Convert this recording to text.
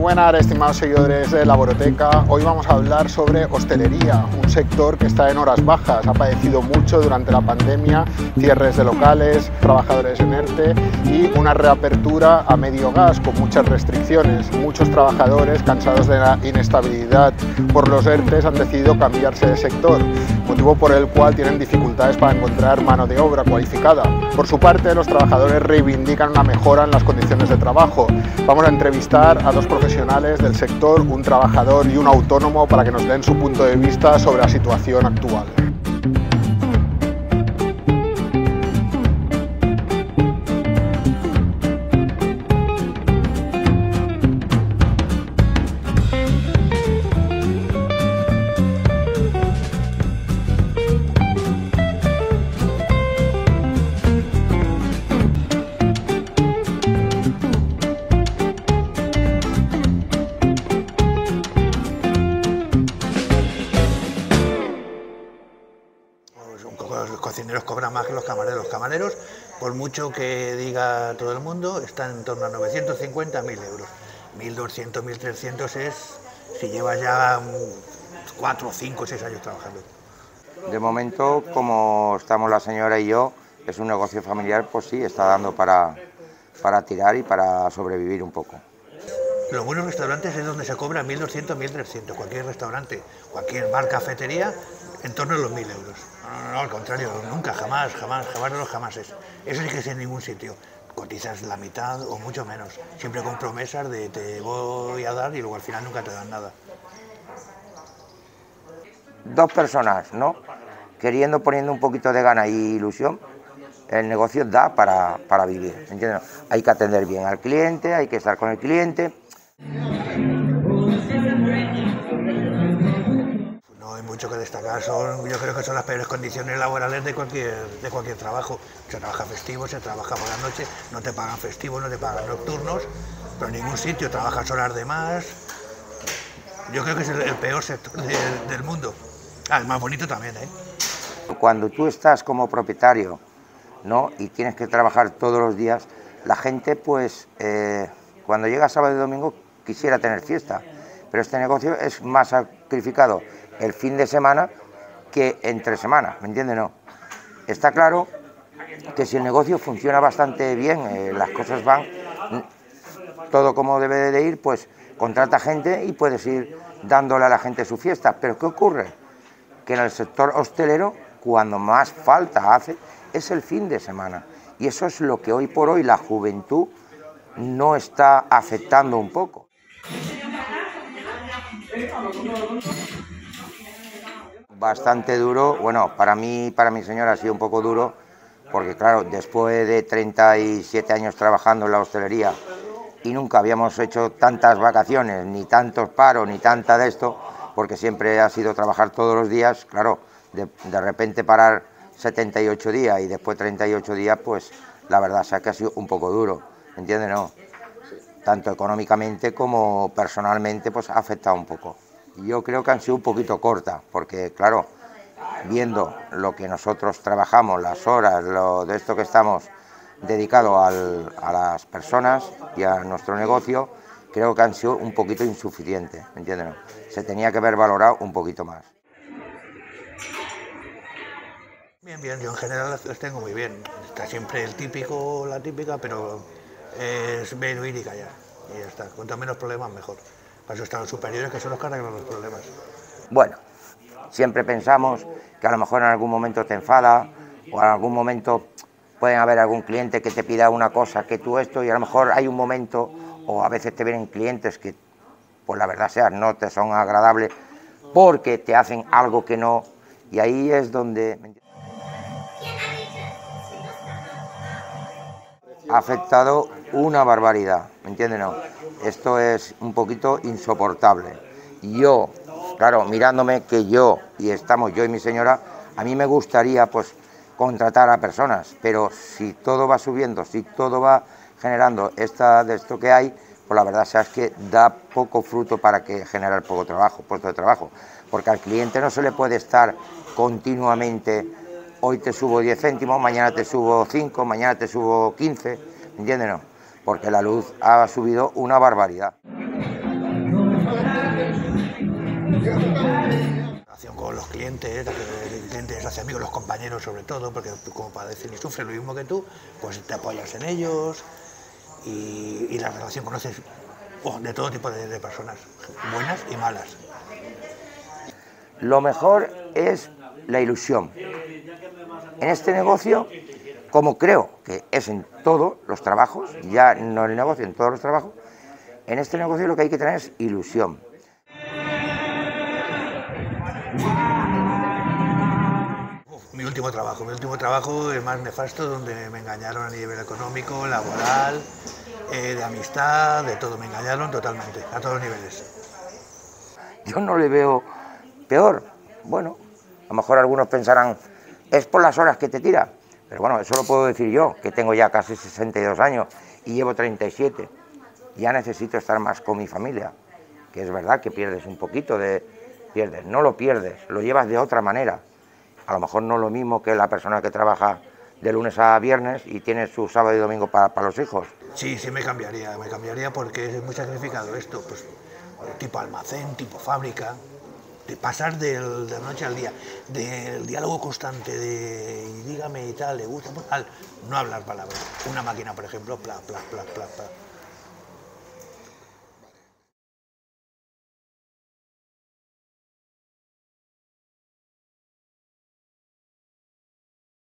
buenas, estimados seguidores de Laboroteca. Hoy vamos a hablar sobre hostelería, un sector que está en horas bajas. Ha padecido mucho durante la pandemia, cierres de locales, trabajadores en ERTE y una reapertura a medio gas con muchas restricciones. Muchos trabajadores, cansados de la inestabilidad por los ERTES, han decidido cambiarse de sector, motivo por el cual tienen dificultades para encontrar mano de obra cualificada. Por su parte, los trabajadores reivindican una mejora en las condiciones de trabajo. Vamos a entrevistar a dos profesionales del sector, un trabajador y un autónomo, para que nos den su punto de vista sobre la situación actual. Cocineros cobran más que los camareros. Los camareros, por mucho que diga todo el mundo, están en torno a 950 1000 euros. 1200, 1300 es si llevas ya 4, 5, 6 años trabajando. De momento, como estamos la señora y yo, es un negocio familiar, pues sí, está dando para, para tirar y para sobrevivir un poco. Los buenos restaurantes es donde se cobra 1.200, 1.300. Cualquier restaurante, cualquier bar, cafetería, en torno a los 1.000 euros. No, no, al contrario, nunca, jamás, jamás, jamás de los jamases. Eso sí que es en ningún sitio. Cotizas la mitad o mucho menos. Siempre con promesas de te voy a dar y luego al final nunca te dan nada. Dos personas, ¿no? Queriendo, poniendo un poquito de gana y ilusión, el negocio da para, para vivir. Hay que atender bien al cliente, hay que estar con el cliente. Hay mucho que destacar, son, yo creo que son las peores condiciones laborales de cualquier, de cualquier trabajo. Se trabaja festivo, se trabaja por la noche, no te pagan festivos, no te pagan nocturnos, pero en ningún sitio trabajas horas de más. Yo creo que es el, peor sector de, del mundo. Ah, el más bonito también, ¿eh? Cuando tú estás como propietario, ¿no? Y tienes que trabajar todos los días, la gente, pues, eh, cuando llega sábado y domingo, quisiera tener fiesta. Pero este negocio es más sacrificado el fin de semana que entre semana, ¿me entiendes? No. Está claro que si el negocio funciona bastante bien, eh, las cosas van todo como debe de ir, pues contrata gente y puedes ir dándole a la gente su fiesta. Pero ¿qué ocurre? Que en el sector hostelero, cuando más falta hace, es el fin de semana. Y eso es lo que hoy por hoy la juventud no está afectando un poco. Bastante duro, bueno, para mí, para mi señora ha sido un poco duro, porque claro, después de 37 años trabajando en la hostelería y nunca habíamos hecho tantas vacaciones, ni tantos paros, ni tanta de esto, porque siempre ha sido trabajar todos los días, claro, de, de repente parar 78 días y después 38 días, pues la verdad es que ha sido un poco duro, ¿entiendes? No, tanto económicamente como personalmente, pues ha afectado un poco. Yo creo que han sido un poquito cortas, porque claro, viendo lo que nosotros trabajamos, las horas, lo de esto que estamos dedicados al, a las personas y a nuestro negocio, creo que han sido un poquito insuficientes, ¿entiendes? No? Se tenía que haber valorado un poquito más. Bien, bien, yo en general las, tengo muy bien. Está siempre el típico, la típica, pero es menos y callar. Y ya está. Cuanto menos problemas, mejor. Eso están los superiores, que son los que arreglan los problemas. Bueno, siempre pensamos que a lo mejor en algún momento te enfada o en algún momento pueden haber algún cliente que te pida una cosa que tú esto y a lo mejor hay un momento o a veces te vienen clientes que, pues la verdad sea, no te son agradables porque te hacen algo que no y ahí es donde... ha afectado una barbaridad, ¿me entiendes? No, esto es un poquito insoportable. Yo, claro, mirándome que yo, y estamos yo y mi señora, a mí me gustaría pues contratar a personas, pero si todo va subiendo, si todo va generando esta, de esto que hay, pues la verdad es que da poco fruto para que generar poco trabajo, puesto de trabajo, porque al cliente no se le puede estar continuamente hoy te subo 10 céntimos, mañana te subo 5, mañana te subo 15, ¿entiendes? No? Porque la luz ha subido una barbaridad. Relación con los clientes, los clientes hace amigos, los compañeros sobre todo, porque como para decir, sufre lo mismo que tú, pues te apoyas en ellos y, la relación conoces oh, de todo tipo de, de personas, buenas y malas. Lo mejor es la ilusión. En este negocio, como creo que es en todos los trabajos, ya no en el negocio, en todos los trabajos, en este negocio lo que hay que tener es ilusión. mi último trabajo, mi último trabajo es más nefasto, donde me engañaron a nivel económico, laboral, eh, de amistad, de todo, me engañaron totalmente, a todos los niveles. Yo no le veo peor, bueno, a lo mejor algunos pensarán, es por las horas que te tira, pero bueno, eso lo puedo decir yo, que tengo ya casi 62 años y llevo 37, ya necesito estar más con mi familia, que es verdad que pierdes un poquito de, pierdes, no lo pierdes, lo llevas de otra manera, a lo mejor no lo mismo que la persona que trabaja de lunes a viernes y tiene su sábado y domingo para, los hijos. Sí, sí me cambiaría, me cambiaría porque es muy sacrificado esto, pues tipo almacén, tipo fábrica, pasar de la noche al día, del diálogo constante, de dígame y tal, le gusta, pues, tal, no hablar palabras. Una máquina, por ejemplo, pla, pla, pla, pla, pla